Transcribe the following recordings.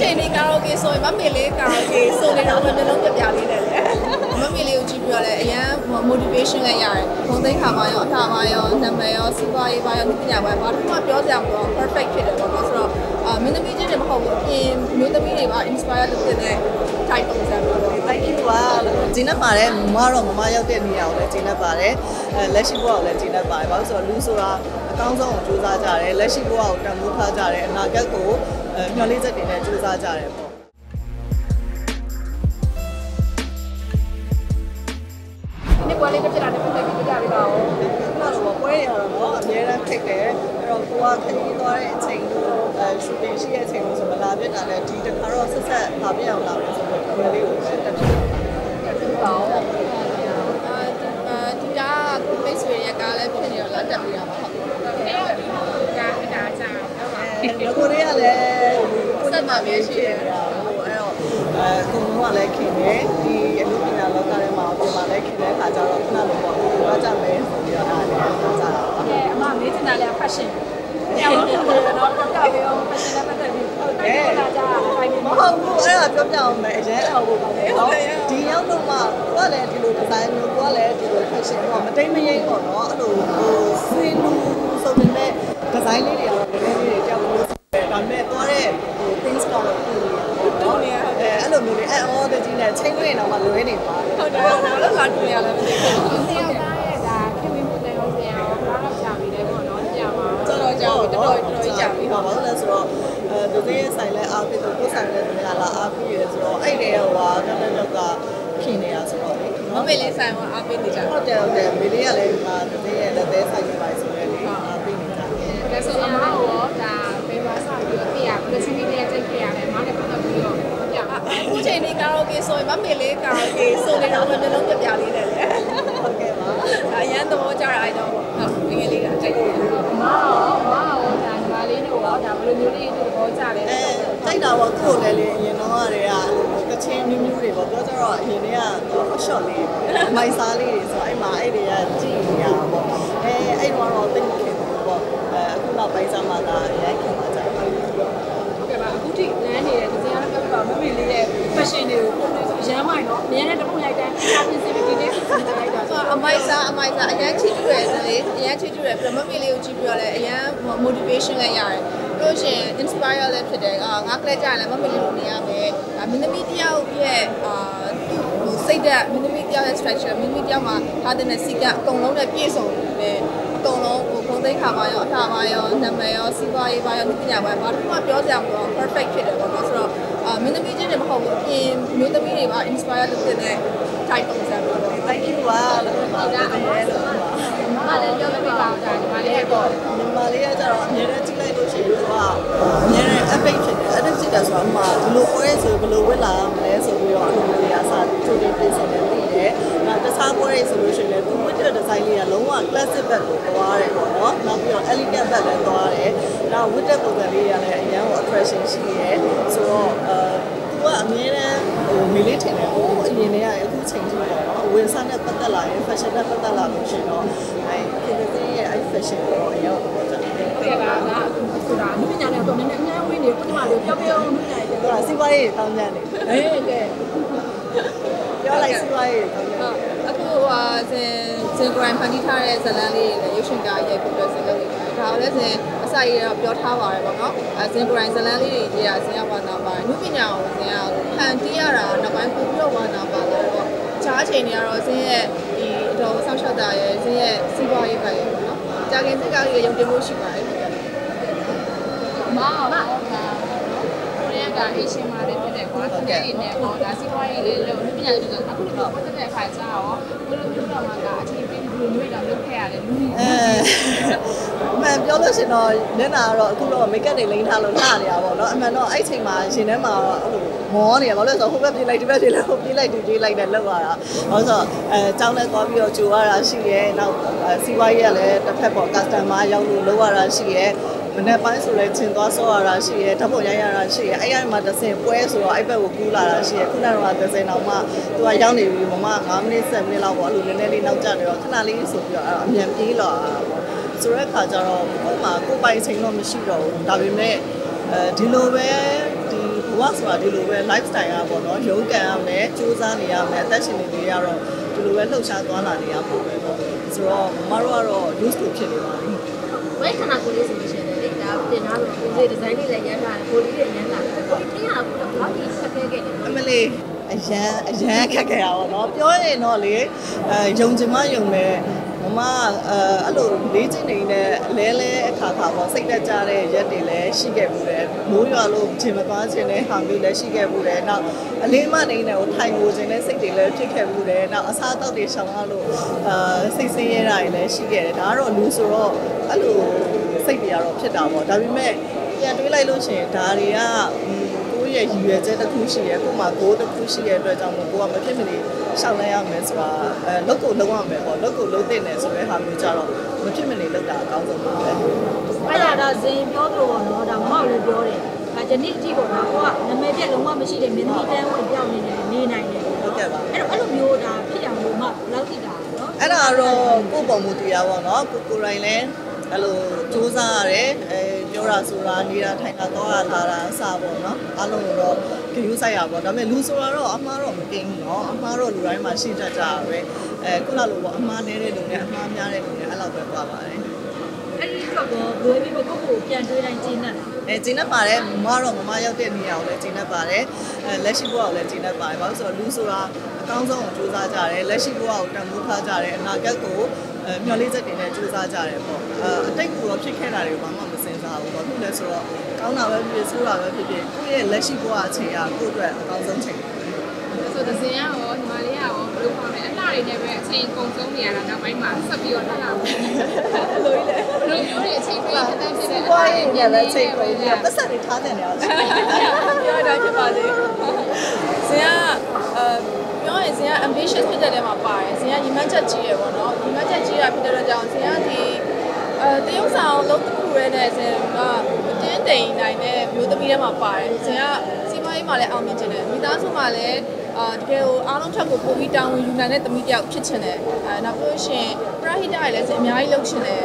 ချိန်လေးကာရိုကေဆိုရင်မမေလေးကာရိုကေဆိုနေတော့မျိုးလုံးပြပြလေးနဲ့လေမမေလေးကိုကြည့်ပြီးတော့လည်းအရန် motivation လည်းရတယ်ဘုံသိခါပါရောအထာပါရောနာမည်ရောစီးပွားရေးပါရောသိပညာပါဘာတစ်ခုမှပြောစရာမလို perfect ဖြစ်တယ်ပေါ့နော်ဆိုတော့အာမင်းသမီးချင်းတွေမဟုတ်ဘူးအပြင်မျိုးသမီးတွေပါ inspire လုပ်တဲ့ type ပုံစံမျိုး thank you ပါဂျင်းနဲ့ပါတယ်မမတော့မမရောက်တဲ့နေရာကိုလည်းဂျင်းနဲ့ပါတယ်လက်ရှိဘဝကိုလည်းဂျင်းနဲ့ပါတယ်ဘာလို့ဆိုတော့လူဆိုတာ အကောင်းဆုံးကိုစူးစမ်းကြတယ်လက်ရှိဘဝကိုတန်ဖိုးထားကြတယ်အနာဂတ်ကိုမျှော်လင့်ချက်တွေနဲ့စူးစမ်းကြတယ်ပေါ့ဒီနေ့ပွဲလေးတစ်ပြတာနဲ့ပတ်သက်ပြီးပြပြပေးပါဦးကျွန်တော်တို့ပွဲရတော့တော့အများအားထိတ်တယ်အဲ့တော့ကိုကခရီးသွားတဲ့အချိန်တို့အဲရှူတင်ရှိတဲ့အချိန်တို့ဆိုမလာပြစ်တာနဲ့ဒီတစ်ခါတော့ဆက်ဆက်လာပြစ်အောင်လာမယ်ဆိုတော့ပွဲလေးကိုတက်ဖြစ်တယ် ပြပါဦးအာအာဒီကကိုမိတ်ဆွေရဲ့ကားလည်းဖြစ်နေတော့လက်တက်ပြရပါဟုတ်ကဲ့ကားကားကြာတော့ပါ အဲကိုရီးယား လည်းကိုယ်မှပဲရှိတယ်ဟိုအဲ့တော့အဲကိုကလည်းခင်တယ်ဒီအမှုပညာလောကထဲမှာပြန်လာလည်းခင်တဲ့အခါကျတော့ခုနလိုပေါ့ကိုကကြမယ်ဆိုပြီးတော့အားလည်းပြောကြတာပါကဲအမမေးချင်တာလည်း fashion ပြောင်းလို့တော့တော့ပြောပြော fashion နဲ့ပတ်သက်ပြီးဟုတ်တယ်လာကြတာခိုင်းနေမဟုတ်ဘူးအဲ့ဒါပြောပြအောင်မယ်အရင်အောင်ဖို့ပါလေနော်ဒီရောက်တော့မှကိုကလည်းဒီလိုဒီဇိုင်းမျိုးကိုကလည်းဒီလို fashion တော့မတိမ်မယိမ့်ပေါ့နော်အဲ့လိုဟိုစင်လူဆိုပေမဲ့ဒီဇိုင်းလေးတွေကတော့နည်းနည်းလေးကြောက်လို့ပဲဒါပေမဲ့သွားတဲ့ဟို things ကောင်းလို့တူနေရပေါ့နော်အဲအဲ့လိုမျိုးလေးအဲ့ all the ကြီးနဲ့ ချိန်ခွင့်တော့မှလွဲနေပါဟုတ်တယ်ဟုတ်တယ်လောက်လာတူရလည်းမသိဘူးဒီယောက်သားရဲ့ဒါခင်မင်းမှုတဲ့ဟုတ်တယ်အောင်ဘာလို့ကြာပြီလဲပေါ့နော်ကြာပါတော်တော်ကြာပြီတော်တော်တော်တော်ကြာပြီပါဘာလို့လဲဆိုတော့အဲဒီသေးရဲ့ဆိုင်လဲအားပြီးတော့ကိုယ်ဆိုင်လဲဒီကလာအားပြီးရဆိုတော့အဲ့ဒီဟိုဟာကတည်းကခင်နေတာဆိုတော့လေမနော်မေလေးဆိုင်ကအားပေးနေကြဟုတ်တယ်ဟုတ်တယ်မိလေးကလည်းဒီမှာတသေးရဲ့လက်သေးဆိုင်နေပါဆို မေလေးကာရိုကေဆိုနေတော့မျိုးလုံးပြပြလေးနဲ့လေဟုတ်ကဲ့ပါအရန်သဘောကျတာအဲ့တော့ဟုတ်ငယ်လေးကကြိုက်တယ်မအောင်မအောင်ဒါညီမလေးတို့ကဒါဘယ်လိုမျိုးလေးတို့သဘောကျတယ်လဲကြိုက်တာပေါ့သူ့ကိုလည်းလေအရင်တော့တည်းကကချင်းမျိုးမျိုးတွေပေါ့ပြောကြတော့အရင်တည်းကအရှော့လေးမိုက်စားလေးတွေဆိုအဲ့မှာအဲ့တွေကကြည့်နေရတာပေါ့အဲအဲ့တော့တော့တိတ်ခဲ့ပေါ့အဲအခုနောက်ပိုင်းစားမှသာ က်စားအရန်ချစ်ကျူရယ်ဆိုလေအရန်ချစ်ကျူရယ်ပြီးတော့မမေလေးကိုကြည့်ပြီးတော့လည်းအရန် motivation လည်းရတယ်ပြီးလို့ရှိရင် inspire လည်းဖြစ်တယ်အာငါကလေးကြာရင်လည်းမမေလေးလိုနေရမယ်ဒါမင်းသမီးတယောက်ရဲ့အာဟိုစိတ်ဓာတ်မင်းသမီးတယောက်ရဲ့ structure မင်းသမီးတယောက်မှာထားတဲ့စီကအကုန်လုံးနဲ့ပြည့်စုံတယ်အကုန်လုံးဟိုဘုံသိက္ခာပါရောအထာပါရောနာမည်ရောစီးပွားရေးပါရောဒီပညာပါဘာလို့မှပြောစရာမလို perfect ဖြစ်တယ်ပေါ့နော်ဆိုတော့အာမင်းသမီးချင်းတွေမဟုတ်ဘူးအပြင်မျိုးသမီးတွေပါ inspire လုပ်တဲ့ type ပုံစံမျိုး ပေါ့ thank you ပါလို့ပါဒါအများလို့ပါမလည်းပြောပြပါဦးဒါညီမလေးရဲ့ပေါ့ညီမလေးကကျတော့အများနဲ့ကြည့်လိုက်လို့ရှိရင်သူကအများနဲ့ epic ဖြစ်တယ် epic ဖြစ်တယ်ဆိုတော့အမှဒီလိုပွဲဆိုဘယ်လိုဝတ်လာမလဲဆိုပြီးတော့အဲ့လိုမျိုးတွေအစားချိုးတင်ပြင်ဆင်နေပြီတယ်။နောက်တခြားပွဲတွေဆိုလို့ရှိရင်လည်းသူဝတ်တဲ့ design လေးကလုံးဝ classic ဘက်ကိုသွားတယ်ပေါ့နော်။နောက်ပြီးတော့ elegant ဘက်လည်းသွားတယ်။နောက်ဝတ်တဲ့ပုံစံလေးကလည်းအရင်က attraction ရှိရဲဆိုတော့အဲသူကအမြဲတမ်းဟိုမိလေးထင်တယ်ဟိုအရင်တည်းကအခုချိန်ကြီး ပေါ့နော်။ဝင်စားနဲ့ပတ်သက်လာရင် fashion နဲ့ပတ်သက်လာလို့ရှိရင်တော့အဲခင်ဗျားရဲ့အဲ fashion ကိုတော့အရင်ကတော့ကြည့်တယ်ဟုတ်ကဲ့ပါဒါဆိုတာအမှုပညာနဲ့တော့နည်းနည်းအများဝင်နေပထမလေးပြောပြောမှုနိုင်တယ်သူကစီးပွားရေးတောင်းကြတယ်အေးကဲပြောလိုက်စီးပွားရေးတောင်းကြဟုတ်အခုဟာစင်စင် grind ဖန်တီးထားတဲ့ဇလန်းလေးတွေလည်းရုပ်ရှင်ကားရိုက်ဖို့အတွက်စင်လုပ်နေပါတယ်ဒါကလည်းစင်အစာရေးတော့ပြောထားပါတယ်ပေါ့နော်အဲစင် grind ဇလန်းလေးတွေကြီးတာစင်ရပါနာပါတယ်နုပညာကိုစင်ကဖန်တီးရတာနောက်ပိုင်းပို့ပြီးတော့ဝါနာပါလာတော့ ခြားအချိန်တွေကတော့စင်ရဲ့ဒီအတော်ဆောက်ရှောက်တာရဲ့စင်ရဲ့စီးပွားရေးပိုင်းပေါ့နော်ကြာခင်စိတ်ကားလေးရုံတင်ဖို့ရှိပါတယ်မအောင်မအောင်ဒါကိုရီးယားကအေရှင်မာလေးဖြစ်တယ်ကွာတကယ်နေပေါ့ဒါစီးပွားရေးလေးလို့အမှုပညာတွေဆိုအခုတော့ပတ်သက်တဲ့အခါကျတော့ဘယ်လိုမျိုးတော့မှကအချိန်ပေးပြီးဘယ်လိုမျိုးတော့လုပ်ခဲ့ရတယ်လူကြီးအဲမှန်ပြောလို့ရှင်တော့နင်းနာကတော့အခုတော့မိတ်ကပ်တွေလိမ့်ထားလို့လာနေတာပေါ့နော်အမှန်တော့အဲ့ချိန်မှာရှင်ထဲမှာအဲ့လို မောနေရဘာလို့လဲဆိုတော့ဟိုဘက်ပြေးလိုက်ဒီဘက်ပြေးလိုက်ဟိုပြေးလိုက်ဒီပြေးလိုက်နဲ့လောက်ရတာဘာလို့ဆိုတော့အဲကြောင်းနဲ့သွားပြီးတော့ကြိုရတာရှိရဲနောက်စီးပွားရေးကလည်းတစ်ဖက်ပေါ့ customer ရောက်လို့လောက်ရတာရှိရဲမနေ့ပိုင်းဆိုလဲချင်းသွားဆော့ရတာရှိရဲဓာတ်ပုံရိုက်ရတာရှိရဲအဲ့ရမှာတစ်ဆင့်ပွဲဆိုတော့အဲ့ဘက်ကိုကူးလာတာရှိရဲခုနကတော့တစ်ဆင့်တော့မှသူကရောက်နေပြီမမ9မိနစ်7မိနစ်လောက်ပေါ့အဲ့လိုနည်းနည်းလေးနောက်ကျနေတော့ခဏလေးဆိုပြီးတော့အဲ့အမြန်ပြေးလာတာပေါ့ဆိုတဲ့အခါကျတော့ဟိုမှာကိုယ်ပိုင်ချိန်တော့မရှိတော့ဘူးဒါပေမဲ့အဲဒီလိုပဲဒီပ ဘဝဆိုတာဒီလိုပဲ lifestyle อ่ะပေါ့နော်ရုန်းကန်ရမယ်စူးစမ်းနေရမယ်အသက်ရှင်နေနေရတော့ဒီလိုပဲလှုပ်ရှားသွားလာနေရမှာပဲပေါ့ဆိုတော့မမတို့ကတော့ used to ဖြစ်နေပါပြီဝိုင်းခနာကိုလေးဆိုလို့ရှိရင်လေဒါတင်ထားလို့ကိုယ်ဒီဇိုင်းလေးလည်းရမ်းလာတယ်ကိုလေးလည်းရမ်းလာတယ်ကိုယ်တင်ရတာကတော့ဘာလို့ဆက်ခဲခဲ့လဲအမလေးအရန်အရန်ခက်ခဲရပါတော့ပြောရင်တော့လေအဲယုံချင်မယုံနဲ့မ မအဲအဲ့လိုလေးချင်းနေနဲ့လဲလဲအခါခါပေါ့စိတ်တက်ကြတဲ့ရက်တွေလည်းရှိခဲ့ဘူးတယ်မိုးရွာလို့ချင်မသွားချင်တဲ့ဟာမျိုးလည်းရှိခဲ့ဘူးတယ်နောက်အလေးမနေနဲ့ကိုထိုင်ကိုခြင်းတဲ့စိတ်တွေလည်းဖြစ်ခဲ့ဘူးတယ်နောက်အစားအသောက်တွေရှောင်ရလို့အာစိတ်ဆင်းရဲတာတွေလည်းရှိခဲ့တယ်ဒါကတော့လူဆိုတော့အဲ့လိုစိတ်တွေကတော့ဖြစ်တာပေါ့ဒါပေမဲ့ပြန်တွေးလိုက်လို့ရှိရင်ဒါတွေကကိုယ့် ရဲ့ရည်ရွယ်ချက်တစ်ခုရှိရဲကိုယ်မှာ goal တစ်ခုရှိရဲအတွက်ကြောင့်မို့ကိုကမဖြစ်မနေရှောင်လိုက်ရမယ်ဆိုတာအဲလုပ်ကိုလုပ်ရမယ်ပေါ့လုပ်ကိုလုပ်တဲ့နယ်ဆိုတဲ့ဟာမျိုးကြတော့မဖြစ်မနေလုပ်တာအကောင်းဆုံးပါပဲအဲ့ဒါဒါဇင်ပြောသလိုပေါ့နော်ဒါမောက်လည်းပြောတယ်ဒါဂျနိအကြည့်ပေါ့နော်ကိုကနာမည်ပြက်လုံးဝမရှိတဲ့မင်းသမီးတန်းဝင်ပြောင်းနေတယ်နေနိုင်တယ်ဟုတ်ကဲ့ပါအဲ့တော့အဲ့လိုမျိုးဒါဖြစ်အောင်လို့မှဘယ်လောက်ထိတာနော်အဲ့ဒါတော့ကိုယ့်ပုံမူတရားပေါ့နော်ကိုကိုယ်တိုင်လည်းအဲ့လိုစူးစမ်းရတယ်အဲ ပြောတာဆိုတာနေတာထိုင်တာတော့လာတာအစပေါ့နော်အားလုံးတော့ဂရုစိုက်ရပါတော့ဒါပေမဲ့လူဆိုတာတော့အမှားတော့မကင်းဘူးနော်အမှားတော့လူတိုင်းမှာရှိတတ်ကြရပဲအဲခုနလိုပေါ့အမှားနေတဲ့လူနဲ့အမှားများတဲ့လူနဲ့အဲ့လောက်ပဲပါပါတယ်အဲ့ဒီတော့ကိုဘယ်ပြီးကိုကိုပြန်တွေးတိုင်းကျင်းတယ်အဲကျင်းတတ်ပါတယ်မမတော့မမရောက်တဲ့နေရာကိုလည်းကျင်းတတ်ပါတယ်အဲလက်ရှိဘဝကိုလည်းကျင်းတတ်ပါတယ်ဘာလို့ဆိုတော့လူဆိုတာအကောင်းဆုံးကိုစူးစမ်းကြတယ်လက်ရှိဘဝကိုတန်ဖိုးထားကြတယ်အနာဂတ်ကိုအဲမျှော်လင့်ချက်တွေနဲ့စူးစမ်းကြတယ်ပေါ့အဲအတိတ်ကတော့ဖြစ်ခဲ့တာတွေကိုဘာမှမစင်စား ဘူးပေါ့ခုလည်းဆိုတော့ကောင်းတာပဲဖြစ်ဆိုးတာပဲဖြစ်ဖြစ်ကိုယ့်ရဲ့လက်ရှိဘဝအခြေအကိုယ့်အတွက်အကောင်းဆုံးချိန်ဆိုတော့ဇင်ကရောညီမလေးကရောဘယ်လိုခေါ်လဲအလှတွေနဲ့ပဲအချိန်ကုန်ဆုံးနေရတာနောက်ပိုင်းမှာဆက်ပြီးတော့လှလာဘူးလိုလေလိုမျိုးတွေအချိန်ပြေးတဲ့တိုင်းဖြစ်တဲ့ဘဝရဲ့လည်းပဲချိန်ကုန်ပြီးတော့ပတ်စံတွေထားတဲ့နေရာကိုပြောတာဖြစ်ပါလေဇင်ကအဲပြောရင်ဇင်က ambitious ဖြစ်တဲ့နေရာမှာပါတယ်ဇင်ကညီမချက်ကြီးရယ်ပေါ့နော်ညီမချက်ကြီးရဖြစ်တဲ့အတွက်ကြောင့်ဇင်ကဒီ အဲတရုပ်ဆောင်လုံးတစ်ခုရဲနဲ့ဇင်ကတင်းတိမ်နိုင်တဲ့မျိုးသမီးထဲမှာပါတယ်ဇင်ကစီမရေးမှာလည်းအောင်မြင်ခြင်းတယ်မိသားစုမှာလည်းအာတကယ်ကိုအားလုံးထက်ကိုပိုပြီးတောင်းဝင်ယူနိုင်တဲ့သမီးတစ်ယောက်ဖြစ်ချင်တယ်အဲနောက်ပြီးရှင်ပရာဟိတရလည်းဇင်အများကြီးလုပ်ချင်တယ်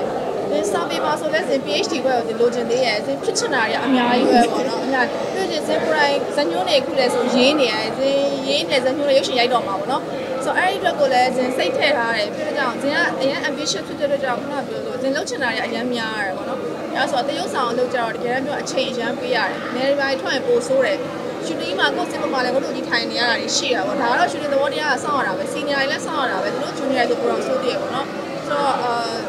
ဒီစာပေမှာဆိုလဲဇင် PhD ဘွဲကိုဇင်လိုချင်သေးရဲ့ဇင်ဖြစ်ချင်တာတွေအများကြီးပဲပေါ့နော်အများပြီးရင်ဇင်ကိုယ်တိုင်ဇညွန်းတွေအခုလဲဆိုရေးနေရတယ်ဇင်ရေးနေဇညွန်းတွေရုပ်ရှင်ရိုက်တော့မှာပေါ့နော် ဆိုတော့အဲ့ဒီအတွက်ကိုလည်းဇင်စိတ်ထည့်ထားတယ်ပြီးတော့ကြောင့်ဇင်ကအရင် ambitious ဖြစ်တဲ့အတွက်ကြောင့်ခုနပြောလို့ဇင်လှုပ်ချင်တာတွေအရင်များရတယ်ပေါ့နော်အဲဆိုတော့တရုပ်ဆောင်လုပ်ကြတော့တကယ်တမ်းပြောအချိန်အရင်ပေးရတယ်နေရာပိုင်းထွက်ရင်ပိုဆိုးတယ်ရှူတင်မှာကိုယ်စင်ပေါ်မှာလည်းဘလို့ကြီးထိုင်နေရတာတွေရှိတာပေါ့ဒါကတော့ရှူတင်သဘောတရားကစောင့်ရတာပဲစီနီယာတွေလည်းစောင့်ရတာပဲသူတို့ဂျူနီယာတွေဆိုပရောဆိုးတည်ရပေါ့နော်ဆိုတော့အာခါကြလည်းစာဖတ်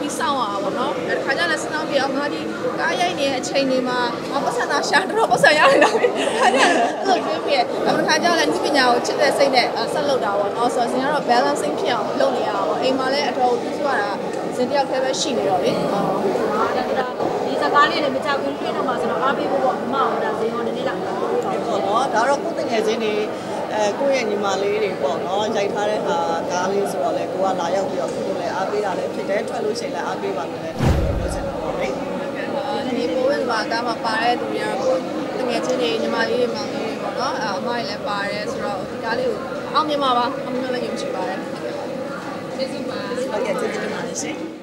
ပြီးစောင့်ရတာပေါ့နော်အဲခါကြလည်းစောင့်ပြီးအောင်ငါဒီကားရိုက်နေတဲ့အချိန်တွေမှာငါပတ်စံသာရှာတော့ပတ်စံရနေတာပဲခါကြလည်းသူ့ကိုတွေးပြီးအမခါကြလည်းဒီပညာကိုချစ်တဲ့စိတ်နဲ့ဆက်လုပ်တာပေါ့နော်ဆိုတော့ဇင်ကတော့ balancing ဖြစ်အောင်လုပ်နေရတာပေါ့အိမ်မှာလည်းအတော်ကိုပြုစုရတာဇင်တယောက်တည်းပဲရှိနေတော့လေဒါဒါဒီစကားလေးလည်းမကြောက်ဘူးတွေ့တော့မှဆိုတော့အားပေးဖို့ပေါ့မမအောင်ဒါဇင်ဟောနည်းနည်းလောက်ပြောပြပါဦးပေါ့နော်ဒါတော့ကိုယ်တငယ်ချင်းတွေအဲကိုယ့်ရဲ့ညီမလေးတွေပေါ့နော်ရိုက်ထားတဲ့ဟာကားလေးဆိုတော့လေကိုကလာရောက်ပြီးတော့ကိုယ်လည်း အားပေးတာလည်းဖြစ်တယ်ထွက်လို့ရှိရင်လည်းအားပေးပါမယ်လည်းပြောချင်တာပါပဲဒီပိုးဝင်ပါကမှပါတဲ့သူတွေကတော့တကယ်ချင်းတွေညီမလေးတွေမောင်လေးတွေပေါ့နော်အအမတွေလည်းပါတယ်ဆိုတော့ဒီကားလေးကိုအောင်မြင်ပါပါအောင်မြင်လည်းယုံကြည်ပါတယ်ကျေးဇူးပါဟုတ်ကဲ့ကျေးဇူးတင်ပါတယ်ရှင်